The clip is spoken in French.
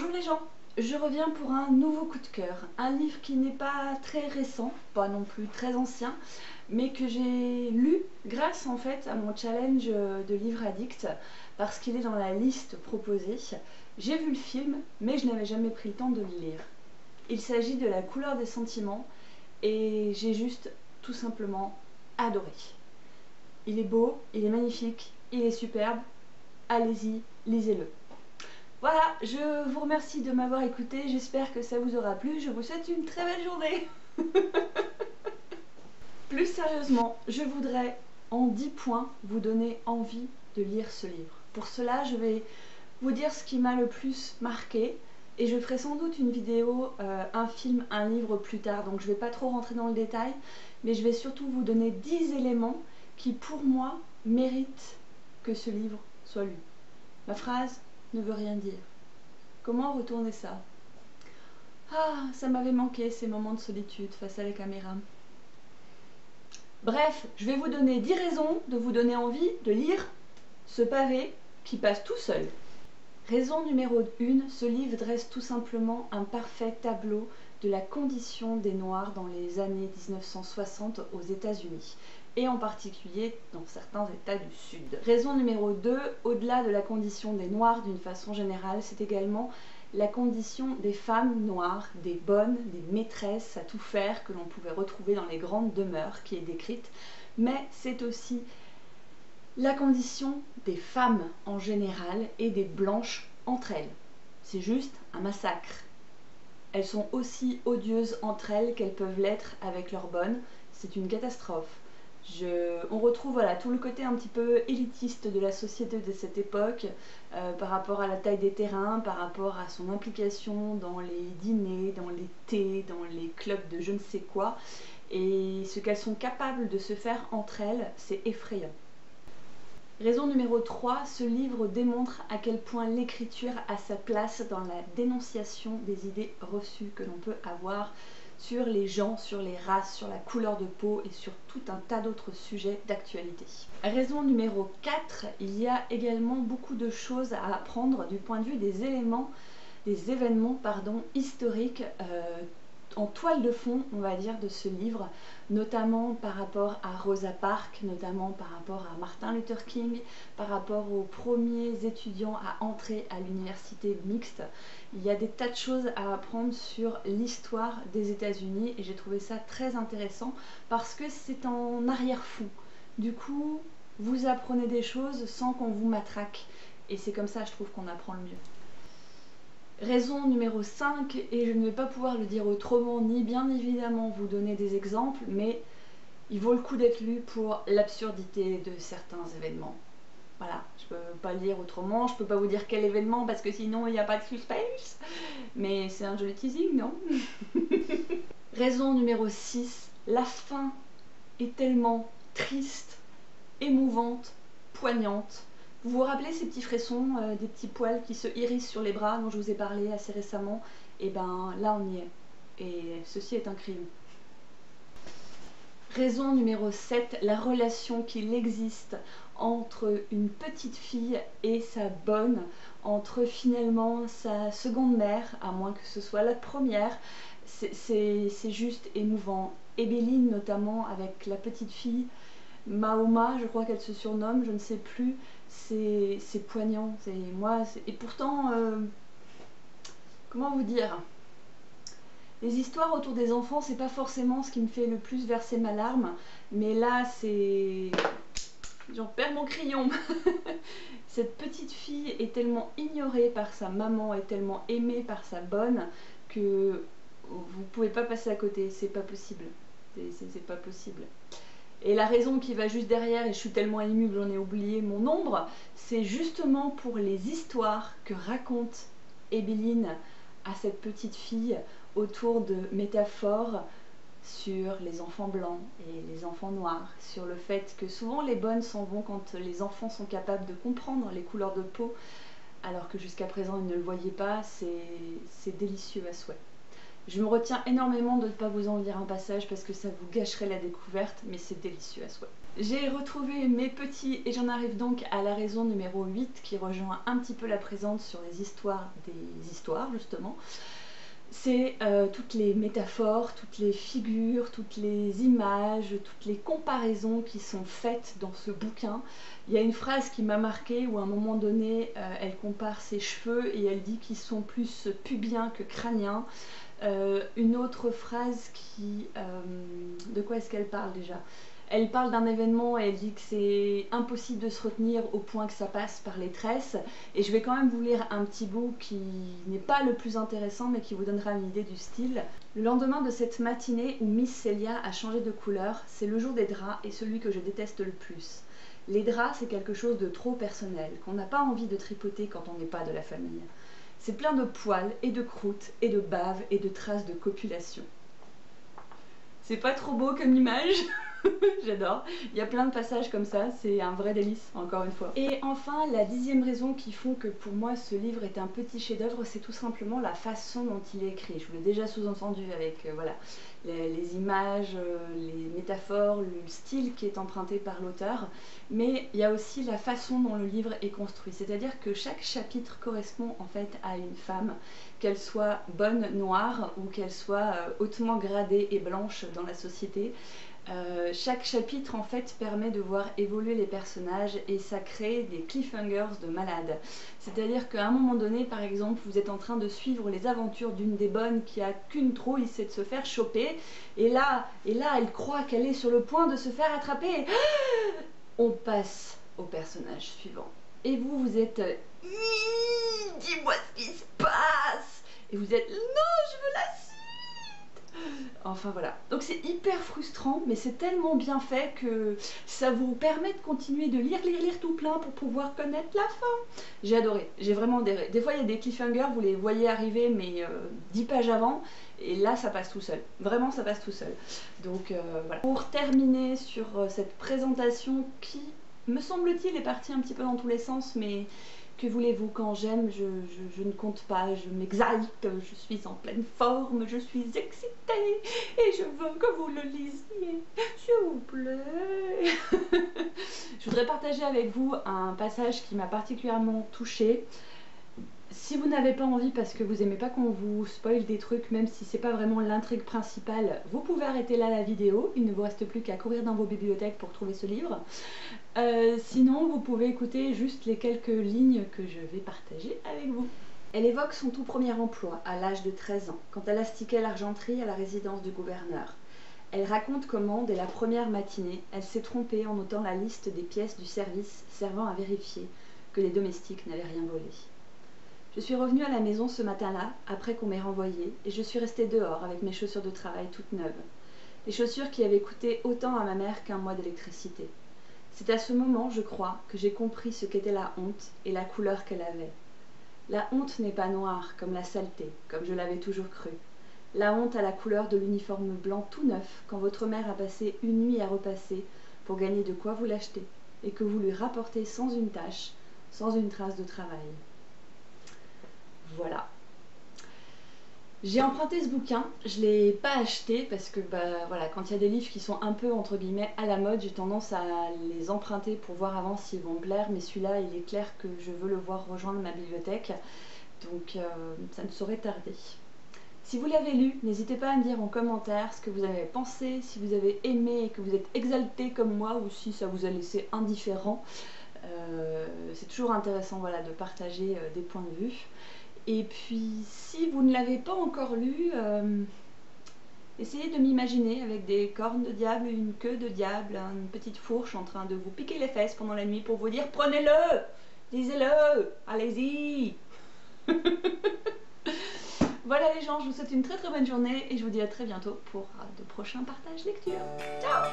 Bonjour les gens, je reviens pour un nouveau coup de cœur, un livre qui n'est pas très récent, pas non plus très ancien, mais que j'ai lu grâce en fait à mon challenge de livre addict, parce qu'il est dans la liste proposée. J'ai vu le film, mais je n'avais jamais pris le temps de le lire. Il s'agit de La couleur des sentiments, et j'ai juste tout simplement adoré. Il est beau, il est magnifique, il est superbe, allez-y, lisez-le. Voilà, je vous remercie de m'avoir écouté, j'espère que ça vous aura plu, je vous souhaite une très belle journée Plus sérieusement, je voudrais en 10 points vous donner envie de lire ce livre. Pour cela, je vais vous dire ce qui m'a le plus marqué, et je ferai sans doute une vidéo, euh, un film, un livre plus tard, donc je ne vais pas trop rentrer dans le détail, mais je vais surtout vous donner 10 éléments qui pour moi méritent que ce livre soit lu. Ma phrase ne veut rien dire. Comment retourner ça? Ah, ça m'avait manqué ces moments de solitude face à la caméra. Bref, je vais vous donner 10 raisons de vous donner envie de lire ce pavé qui passe tout seul. Raison numéro 1, ce livre dresse tout simplement un parfait tableau de la condition des Noirs dans les années 1960 aux États-Unis et en particulier dans certains États du Sud. Raison numéro 2, au-delà de la condition des Noirs d'une façon générale, c'est également la condition des femmes noires, des bonnes, des maîtresses à tout faire que l'on pouvait retrouver dans les grandes demeures qui est décrite, mais c'est aussi la condition des femmes en général et des blanches entre elles. C'est juste un massacre. Elles sont aussi odieuses entre elles qu'elles peuvent l'être avec leurs bonnes. C'est une catastrophe on retrouve voilà, tout le côté un petit peu élitiste de la société de cette époque euh, par rapport à la taille des terrains, par rapport à son implication dans les dîners, dans les thés, dans les clubs de je ne sais quoi. Et ce qu'elles sont capables de se faire entre elles, c'est effrayant. Raison numéro 3, ce livre démontre à quel point l'écriture a sa place dans la dénonciation des idées reçues que l'on peut avoir sur les gens, sur les races, sur la couleur de peau et sur tout un tas d'autres sujets d'actualité. Raison numéro 4, il y a également beaucoup de choses à apprendre du point de vue des éléments, des événements historiques euh, en toile de fond, on va dire, de ce livre, notamment par rapport à Rosa Parks, notamment par rapport à Martin Luther King, par rapport aux premiers étudiants à entrer à l'université mixte. Il y a des tas de choses à apprendre sur l'histoire des États-Unis et j'ai trouvé ça très intéressant parce que c'est en arrière-fond. Du coup, vous apprenez des choses sans qu'on vous matraque et c'est comme ça, je trouve, qu'on apprend le mieux. Raison numéro 5, et je ne vais pas pouvoir le dire autrement, ni bien évidemment vous donner des exemples, mais il vaut le coup d'être lu pour l'absurdité de certains événements. Voilà, je peux pas le dire autrement, je peux pas vous dire quel événement parce que sinon il n'y a pas de suspense, mais c'est un joli teasing, non? Raison numéro 6, la fin est tellement triste, émouvante, poignante, vous vous rappelez ces petits frissons, euh, des petits poils qui se hérissent sur les bras dont je vous ai parlé assez récemment? Et eh ben là on y est. Et ceci est un crime. Raison numéro 7, la relation qu'il existe entre une petite fille et sa bonne, entre finalement sa seconde mère, à moins que ce soit la première, c'est juste émouvant. Ebéline notamment avec la petite fille, Mahoma, je crois qu'elle se surnomme, je ne sais plus, c'est poignant. C'est moi, et pourtant, euh, comment vous dire? Les histoires autour des enfants, c'est pas forcément ce qui me fait le plus verser ma larme, mais là, c'est j'en perds mon crayon. Cette petite fille est tellement ignorée par sa maman, est tellement aimée par sa bonne que vous pouvez pas passer à côté, c'est pas possible. C'est pas possible. Et la raison qui va juste derrière, et je suis tellement émue que j'en ai oublié mon nombre, c'est justement pour les histoires que raconte Ébeline à cette petite fille autour de métaphores sur les enfants blancs et les enfants noirs, sur le fait que souvent les bonnes s'en vont quand les enfants sont capables de comprendre les couleurs de peau, alors que jusqu'à présent ils ne le voyaient pas, c'est délicieux à souhait. Je me retiens énormément de ne pas vous en lire un passage parce que ça vous gâcherait la découverte, mais c'est délicieux à soi. J'ai retrouvé mes petits et j'en arrive donc à la raison numéro 8 qui rejoint un petit peu la présente sur les histoires des histoires justement c'est euh, toutes les métaphores, toutes les figures, toutes les images, toutes les comparaisons qui sont faites dans ce bouquin. Il y a une phrase qui m'a marquée où à un moment donné, euh, elle compare ses cheveux et elle dit qu'ils sont plus pubiens que crâniens. Euh, une autre phrase qui... de quoi est-ce qu'elle parle déjà? Elle parle d'un événement et elle dit que c'est impossible de se retenir au point que ça passe par les tresses. Et je vais quand même vous lire un petit bout qui n'est pas le plus intéressant mais qui vous donnera une idée du style. Le lendemain de cette matinée où Miss Celia a changé de couleur, c'est le jour des draps et celui que je déteste le plus. Les draps, c'est quelque chose de trop personnel, qu'on n'a pas envie de tripoter quand on n'est pas de la famille. C'est plein de poils et de croûtes et de bave et de traces de copulation. C'est pas trop beau comme image? J'adore. Il y a plein de passages comme ça, c'est un vrai délice, encore une fois. Et enfin, la dixième raison qui font que pour moi ce livre est un petit chef-d'œuvre, c'est tout simplement la façon dont il est écrit. Je vous l'ai déjà sous-entendu avec euh, voilà, les, images, euh, les métaphores, le style qui est emprunté par l'auteur, mais il y a aussi la façon dont le livre est construit. C'est-à-dire que chaque chapitre correspond en fait à une femme, qu'elle soit bonne, noire, ou qu'elle soit euh, hautement gradée et blanche dans la société. Euh, chaque chapitre en fait permet de voir évoluer les personnages et ça crée des cliffhangers de malade. C'est-à-dire qu'à un moment donné, par exemple, vous êtes en train de suivre les aventures d'une des bonnes qui a qu'une trouille, c'est de se faire choper, et là, et là, elle croit qu'elle est sur le point de se faire attraper. On passe au personnage suivant. Et vous, vous êtes dis-moi ce qui se passe. Et vous êtes non, je veux la Enfin voilà. Donc c'est hyper frustrant, mais c'est tellement bien fait que ça vous permet de continuer de lire, lire, lire tout plein pour pouvoir connaître la fin. J'ai adoré. J'ai vraiment adoré. Des fois il y a des cliffhangers, vous les voyez arriver, mais euh, dix 10 pages avant, et là ça passe tout seul. Vraiment ça passe tout seul. Donc euh, voilà. Pour terminer sur euh, cette présentation qui, me semble-t-il, est partie un petit peu dans tous les sens, mais que voulez-vous, quand j'aime, je, ne compte pas, je m'exalte, je suis en pleine forme, je suis excitée et je veux que vous le lisiez, s'il vous plaît. je voudrais partager avec vous un passage qui m'a particulièrement touchée si vous n'avez pas envie parce que vous aimez pas qu'on vous spoil des trucs, même si c'est pas vraiment l'intrigue principale, vous pouvez arrêter là la vidéo. Il ne vous reste plus qu'à courir dans vos bibliothèques pour trouver ce livre. Euh, sinon, vous pouvez écouter juste les quelques lignes que je vais partager avec vous. Elle évoque son tout premier emploi à l'âge de 13 ans, quand elle astiquait l'argenterie à la résidence du gouverneur. Elle raconte comment, dès la première matinée, elle s'est trompée en notant la liste des pièces du service servant à vérifier que les domestiques n'avaient rien volé. Je suis revenue à la maison ce matin-là, après qu'on m'ait renvoyée, et je suis restée dehors avec mes chaussures de travail toutes neuves. Les chaussures qui avaient coûté autant à ma mère qu'un mois d'électricité. C'est à ce moment, je crois, que j'ai compris ce qu'était la honte et la couleur qu'elle avait. La honte n'est pas noire comme la saleté, comme je l'avais toujours cru. La honte a la couleur de l'uniforme blanc tout neuf quand votre mère a passé une nuit à repasser pour gagner de quoi vous l'acheter et que vous lui rapportez sans une tache, sans une trace de travail. Voilà. J'ai emprunté ce bouquin, je ne l'ai pas acheté parce que bah, voilà, quand il y a des livres qui sont un peu entre guillemets à la mode, j'ai tendance à les emprunter pour voir avant s'ils vont plaire, mais celui-là il est clair que je veux le voir rejoindre ma bibliothèque, donc euh, ça ne saurait tarder. Si vous l'avez lu, n'hésitez pas à me dire en commentaire ce que vous avez pensé, si vous avez aimé et que vous êtes exalté comme moi ou si ça vous a laissé indifférent. Euh, c'est toujours intéressant voilà, de partager euh, des points de vue. Et puis, si vous ne l'avez pas encore lu, euh, essayez de m'imaginer avec des cornes de diable, une queue de diable, une petite fourche en train de vous piquer les fesses pendant la nuit pour vous dire prenez-le, lisez-le, allez-y. voilà les gens, je vous souhaite une très très bonne journée et je vous dis à très bientôt pour de prochains partages lecture. Ciao